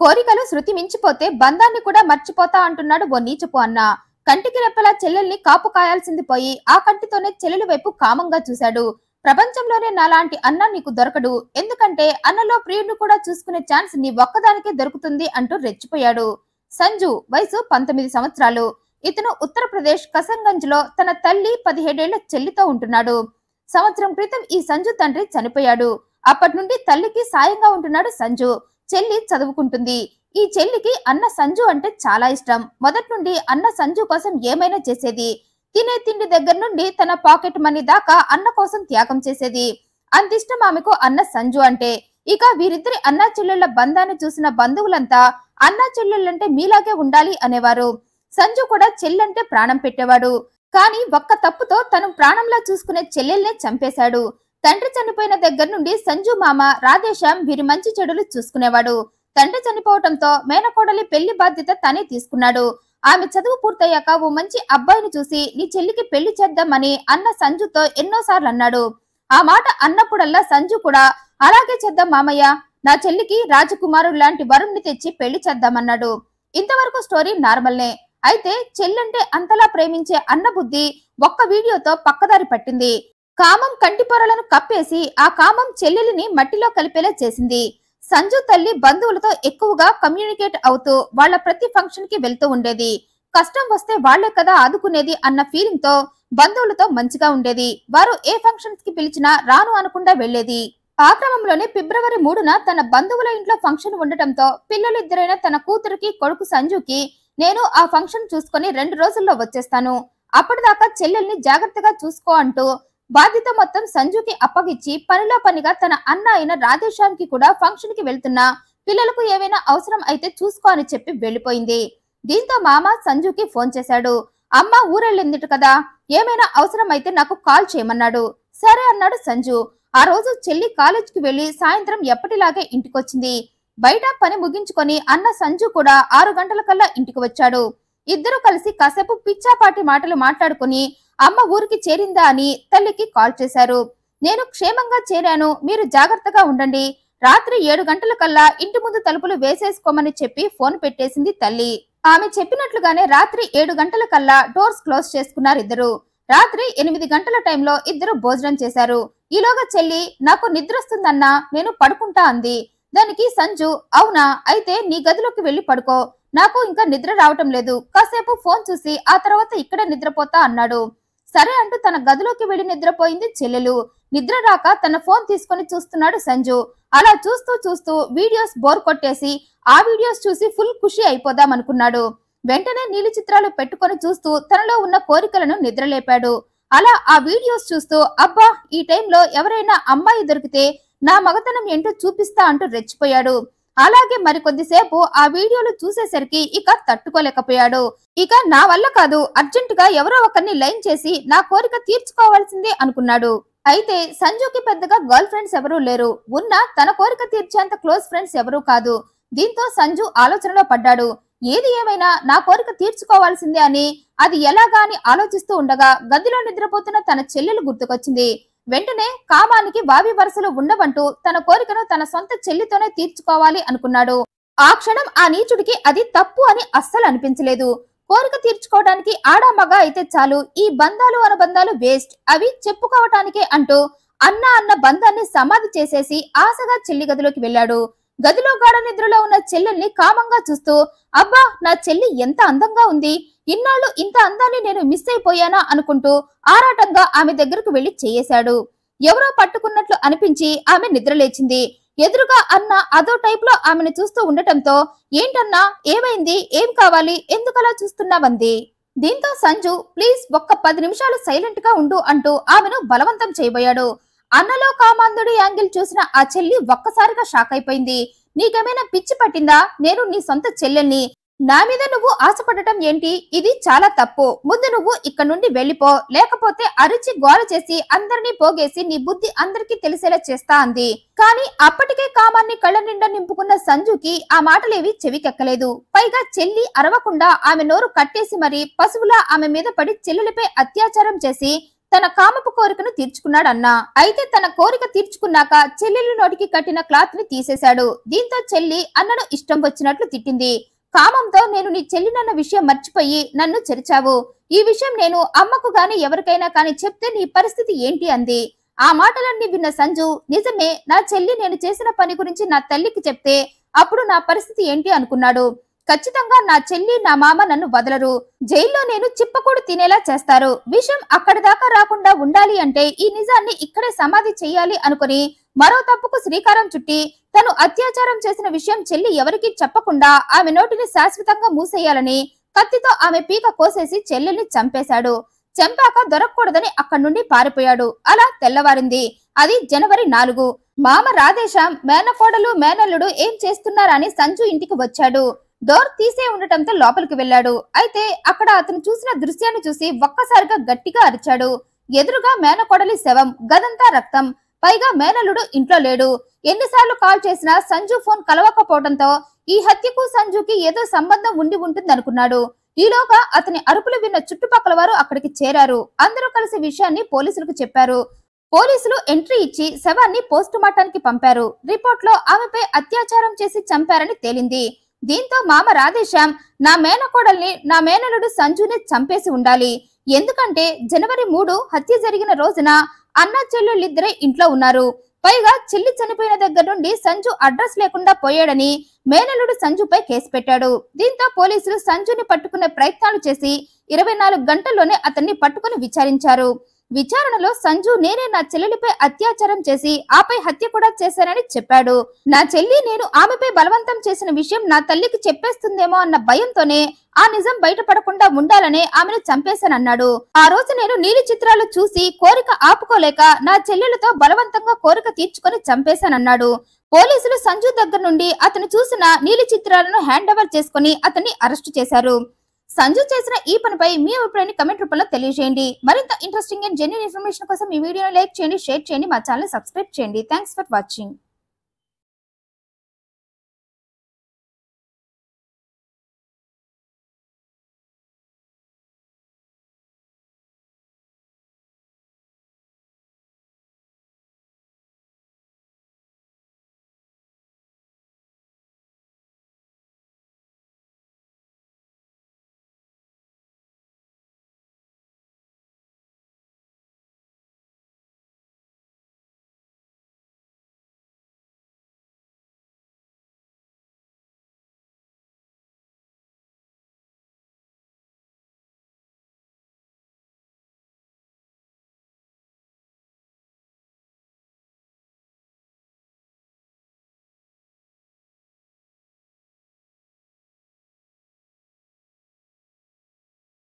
కోరికలు శృతి మించిపోతే బంధాన్ని కూడా మర్చిపోతా అంటున్నాడు ఓ నీచపు అన్న. కంటికి రెప్పలా చెల్లెల్ని కాపు కాయాల్సింది పోయి ఆ కంటితోనే చెల్లెలు వైపు కామంగా చూశాడు. ప్రపంచంలోనే నాలాంటి అన్న నీకు దొరకడు. ఎందుకంటే అన్నలో ప్రియుడిని కూడా చూసుకునే ఛాన్స్ నీ ఒక్కదానికే దొరుకుతుంది అంటూ రెచ్చిపోయాడు. సంజు వయసు పంతొమ్మిది సంవత్సరాలు. ఇతను ఉత్తరప్రదేశ్ కసంగంజ్లో తన తల్లి పదిహేడేళ్ళ చెల్లితో ఉంటున్నాడు. సంవత్సరం క్రితం ఈ సంజు తండ్రి చనిపోయాడు. అప్పటి నుండి తల్లికి సాయంగా ఉంటున్నాడు సంజు. చెల్లి చదువుకుంటుంది. ఈ చెల్లికి అన్న సంజు అంటే చాలా ఇష్టం. మొదటి నుండి అన్న సంజు కోసం ఏమైనా చేసేది? తినే తిండి దగ్గర నుండి తన పాకెట్ మనీ దాకా అన్న కోసం త్యాగం చేసేది. అంతిష్టం ఆమెకు అన్న సంజు అంటే. ఇక వీరిద్దరి అన్నా చెల్లెళ్ళ బంధాన్ని చూసిన బంధువులంతా అన్నా చెల్లెళ్ళంటే మీలాగే ఉండాలి అనేవారు. సంజు కూడా చెల్లంటే ప్రాణం పెట్టేవాడు. కానీ ఒక్క తప్పుతో తను ప్రాణంలా చూసుకునే చెల్లెల్నే చంపేశాడు. తండ్రి చనిపోయిన దగ్గర నుండి సంజు మామ రాధేశ్యాం వీరి మంచి చెడులు చూసుకునేవాడు. తండ్రి చనిపోవటంతో మేనకోడలి పెళ్ళి బాధ్యత తనే తీసుకున్నాడు. ఆమె చదువు పూర్తయ్యాక ఓ మంచి అబ్బాయిని చూసి నీ చెల్లికి పెళ్ళి చేద్దామని అన్న సంజుతో ఎన్నోసార్లు అన్నాడు. ఆ మాట అన్నప్పుడల్లా సంజు కూడా అలాగే చేద్దాం మామయ్య. నా చెల్లికి రాజకుమారుడు లాంటి వరుణ్ణి తెచ్చి పెళ్ళి చేద్దామన్నాడు. ఇంతవరకు స్టోరీ నార్మల్నే. అయితే చెల్లంటే అంతలా ప్రేమించే అన్న బుద్ధి ఒక్క వీడియోతో పక్కదారి పట్టింది. కామం కంటి పొరలను కప్పేసి ఆ కామం చెల్లెలిని మట్టిలో కలిపేలా చేసింది. సంజు తల్లి బంధువులతో ఎక్కువగా కమ్యూనికేట్ అవుతూ వాళ్ళ ప్రతి ఫంక్షన్కి వెళ్తూ ఉండేది. కష్టం వస్తే వాళ్ళే కదా ఆదుకునేది అన్న ఫీలింగ్తో బంధువులతో మంచిగా ఉండేది. వారు ఏ ఫంక్షన్స్కి పిలిచినా రాను అనకుండా వెళ్ళేది ఆ క్రమంలోనే ఫిబ్రవరి మూడున తన బంధువుల ఇంట్లో ఫంక్షన్ ఉండటంతో పిల్లలిద్దరైన తన కూతురికి కొడుకు సంజుకి నేను ఆ ఫంక్షన్ చూసుకొని రెండు రోజుల్లో వచ్చేస్తాను. అప్పటిదాకా చెల్లెల్ని జాగ్రత్తగా చూసుకో అంటూ బాధ్యత మొత్తం సంజుకి అప్పగిచ్చి పనిలో పనిగా తన అన్న అయిన రాధేశ్యామ్కి కూడా ఫంక్షన్కి వెళ్తున్నా పిల్లలకు ఏవైనా అవసరం అయితే చూసుకో అని చెప్పి వెళ్ళిపోయింది దీంతో మామ సంజుకి ఫోన్ చేశాడు. అమ్మ ఊరెళ్ళిందిట కదా ఏమైనా అవసరం అయితే నాకు కాల్ చేయమన్నాడు. సరే అన్నాడు సంజు. ఆ రోజు చెల్లి కాలేజ్కి వెళ్ళి సాయంత్రం ఎప్పటిలాగే ఇంటికొచ్చింది. బయట పని ముగించుకొని అన్న సంజు కూడా ఆరు గంటల కల్లా ఇంటికి వచ్చాడు. ఇద్దరు కలిసి కాసేపు పిచ్చాపాటి మాటలు మాట్లాడుకుని అమ్మ ఊరికి చేరిందా అని తల్లికి కాల్ చేశారు. నేను క్షేమంగా చేరాను మీరు జాగ్రత్తగా ఉండండి. రాత్రి ఏడు గంటల కల్లా ఇంటి ముందు తలుపులు వేసేసుకోమని చెప్పి ఫోన్ పెట్టేసింది తల్లి. ఆమె చెప్పినట్లుగానే రాత్రి ఏడు గంటల కల్లా డోర్స్ క్లోజ్ చేసుకున్నారు ఇద్దరు. రాత్రి ఎనిమిది గంటల టైంలో ఇద్దరు భోజనం చేశారు. ఈలోగా చెల్లి నాకు నిద్రొస్తుందన్నా నేను పడుకుంటా అంది. దానికి సంజు అవునా? అయితే నీ గదిలోకి వెళ్ళి పడుకో. నాకు ఇంకా నిద్ర రావటం లేదు. కాసేపు ఫోన్ చూసి ఆ తర్వాత ఇక్కడే నిద్రపోతా అన్నాడు. సరే అంటూ తన గదిలోకి వెళ్ళి నిద్రపోయింది చెల్లెలు. నిద్ర రాక తన ఫోన్ తీసుకొని చూస్తున్నాడు సంజు. అలా చూస్తూ చూస్తూ వీడియోస్ బోర్ కొట్టేసి ఆ వీడియోస్ చూసి ఫుల్ ఖుషి అయిపోదాం అనుకున్నాడు. వెంటనే నీలి చిత్రాలు పెట్టుకొని చూస్తూ తనలో ఉన్న కోరికలను నిద్రలేపాడు. అలా ఆ వీడియోస్ చూస్తూ అబ్బా ఈ టైంలో ఎవరైనా అమ్మాయి దొరికితే నా మగతనం ఏంటో చూపిస్తా అంటూ రెచ్చిపోయాడు. అలాగే మరికొద్దిసేపు ఆ వీడియోలు చూసేసరికి ఇక తట్టుకోలేకపోయాడు. ఇక నా వల్ల కాదు అర్జెంట్గా ఎవరో ఒకరిని లైన్ చేసి నా కోరిక తీర్చుకోవాల్సిందే అనుకున్నాడు. అయితే సంజుకి పెద్దగా గర్ల్ ఫ్రెండ్స్ ఎవరూ లేరు. ఉన్న తన కోరిక తీర్చేంత క్లోజ్ ఫ్రెండ్స్ ఎవరూ కాదు. దీంతో సంజు ఆలోచనలో పడ్డాడు. ఏది ఏమైనా నా కోరిక తీర్చుకోవాల్సిందే అని అది ఎలాగా అని ఆలోచిస్తూ ఉండగా గదిలో నిద్రపోతున్న తన చెల్లెలు గుర్తుకొచ్చింది. వెంటనే కామానికి వావి వరుసలు ఉండవంటూ తన కోరికను తన సొంత చెల్లితోనే తీర్చుకోవాలి అనుకున్నాడు. ఆ క్షణం ఆ నీచుడికి అది తప్పు అని అస్సలు అనిపించలేదు. కోరిక తీర్చుకోవడానికి ఆడా మగ అయితే చాలు ఈ బంధాలు అనుబంధాలు వేస్ట్ అవి చెప్పుకోవటానికే అంటూ అన్న అన్న బంధాన్ని సమాధి చేసేసి ఆశగా చెల్లి గదిలోకి వెళ్ళాడు. గదిలో గాఢ నిద్రలో ఉన్న చెల్లెల్ని కామంగా చూస్తూ అబ్బా నా చెల్లి ఎంత అందంగా ఉంది. ఇన్నాళ్ళు ఇంత అందాన్ని నేను మిస్ అయిపోయానా? అనుకుంటూ ఆరాటంగా ఆమె దగ్గరకు వెళ్ళి చేయేశాడు. ఎవరో పట్టుకున్నట్లు అనిపించి ఆమె నిద్రలేచింది. ఎదురుగా అన్న అదో టైప్లో ఆమెను చూస్తూ ఉండటంతో ఏంటన్నా ఏమైంది? ఏం కావాలి? ఎందుకలా చూస్తున్నావంది? దీంతో సంజు ప్లీజ్ ఒక్క పది నిమిషాలు సైలెంట్గా ఉండు అంటూ ఆమెను బలవంతం చేయబోయాడు. అన్నలో కామాంధుడి యాంగిల్ చూసిన ఆ చెల్లి ఒక్కసారిగా షాక్ అయిపోయింది. నీకేమైనా పిచ్చి పట్టిందా? నేను నీ సొంత చెల్లెల్ని. నా మీద నువ్వు ఆశపడటం ఏంటి? ఇది చాలా తప్పు. ముందు నువ్వు ఇక్కడ నుండి వెళ్ళిపో. లేకపోతే అరిచి గోల చేసి అందరినీ పోగేసి నీ బుద్ధి అందరికీ తెలిసేలా చేస్తా అంది. కానీ అప్పటికే కామాన్ని కళ్ళ నిండా నింపుకున్న సంజుకి ఆ మాటలేవి చెవికెక్కలేదు. పైగా చెల్లి అరవకుండా ఆమె నోరు కట్టేసి మరి పశువులా ఆమె మీద పడి చెల్లెలపై అత్యాచారం చేసి తన కామపు కోరికను తీర్చుకున్నాడు అన్న అయితే తన కోరిక తీర్చుకున్నాక చెల్లెలు నోటికి కట్టిన క్లాత్ని తీసేశాడు. దీంతో చెల్లి అన్నను ఇష్టం వచ్చినట్లు తిట్టింది. కామంతో నేను నీ చెల్లినన్న విషయం మర్చిపోయి నన్ను చెరిచావు. ఈ విషయం నేను అమ్మకు గాని ఎవరికైనా కాని చెప్తే నీ పరిస్థితి ఏంటి అంది. ఆ మాటలన్నీ విన్న సంజు నిజమే నా చెల్లి నేను చేసిన పని గురించి నా తల్లికి చెప్తే అప్పుడు నా పరిస్థితి ఏంటి అనుకున్నాడు. ఖచ్చితంగా నా చెల్లి నా మామ నన్ను వదలరు. జైల్లో నేను చిప్పకూడు తినేలా చేస్తారు. విషయం అక్కడి దాకా రాకుండా ఉండాలి అంటే ఈ నిజాన్ని ఇక్కడే సమాధి చెయ్యాలి అనుకుని మరో తప్పుకు శ్రీకారం చుట్టి తను అత్యాచారం చేసిన విషయం చెల్లి ఎవరికీ చెప్పకుండా ఆమె నోటిని శాశ్వతంగా మూసేయాలని కత్తితో ఆమె పీక కోసేసి చెల్లెల్ని చంపేశాడు. చంపాక దొరకకూడదని అక్కడి నుండి పారిపోయాడు. అలా తెల్లవారింది. అది జనవరి నాలుగు. మామ రాధేశం మేనకోడలు మేనల్లుడు ఏం చేస్తున్నారని సంజు ఇంటికి వచ్చాడు. డోర్ తీసే ఉండటంతో లోపలికి వెళ్ళాడు. అయితే అక్కడ అతను చూసిన దృశ్యాన్ని చూసి ఒక్కసారిగా గట్టిగా అరిచాడు. ఎదురుగా మేనకోడలి శవం గదంతా రక్తం. పైగా మేనల్లుడు ఇంట్లో లేడు. ఎన్నిసార్లు కాల్ చేసినా సంజు ఫోన్ కలవకపోవడంతో ఈ హత్యకు సంజుకి ఏదో సంబంధం ఉండి ఉంటుందనుకున్నాడు. ఈలోగా అతని అరుపులు విన్న చుట్టుపక్కల వారు అక్కడికి చేరారు. అందరూ కలిసి విషయాన్ని పోలీసులకు చెప్పారు. పోలీసులు ఎంట్రీ ఇచ్చి శవాన్ని పోస్టుమార్టానికి పంపారు. రిపోర్ట్లో ఆమెపై అత్యాచారం చేసి చంపారని తేలింది. దీంతో మామ రాధేశ్యాం నా మేనకోడల్ని నా మేనలుడు సంజుని చంపేసి ఉండాలి. ఎందుకంటే జనవరి మూడు హత్య జరిగిన రోజున అన్న చెల్లెళ్ళిద్దరే ఇంట్లో ఉన్నారు. పైగా చెల్లి చనిపోయిన దగ్గర నుండి సంజు అడ్రస్ లేకుండా పోయాడని మేనలుడు సంజుపై కేసు పెట్టాడు. దీంతో పోలీసులు సంజుని పట్టుకునే ప్రయత్నాలు చేసి ఇరవై నాలుగు గంటల్లోనే అతన్ని పట్టుకుని విచారించారు. విచారణలో సంజు నేనే నా చెల్లెలిపై అత్యాచారం చేసి ఆపై హత్య కూడా చేశానని చెప్పాడు. నా చెల్లి నేను ఆమెపై బలవంతం చేసిన విషయం నా తల్లికి చెప్పేస్తుందేమో అన్న భయంతోనే ఆ నిజం బయటపడకుండా ఉండాలనే ఆమెను చంపేశానన్నాడు. ఆ రోజు నేను నీలి చిత్రాలు చూసి కోరిక ఆపుకోలేక నా చెల్లెలతో బలవంతంగా కోరిక తీర్చుకొని చంపేశానన్నాడు. పోలీసులు సంజు దగ్గర నుండి అతను చూసిన నీలి చిత్రాలను హ్యాండ్ ఓవర్ చేసుకుని అతన్ని అరెస్టు చేశారు. సంజు చేసిన ఈ పనిపై మీ అభిప్రాయాన్ని కమెంట్ రూపంలో తెలియజేయండి. మరింత ఇంట్రెస్టింగ్ అండ్ జెన్యున్ ఇన్ఫర్మేషన్ కోసం ఈ వీడియోని లైక్ చేయండి షేర్ చేయండి మా ఛానల్ సబ్స్క్రైబ్ చేయండి. Thanks for watching